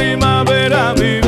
primavera viva.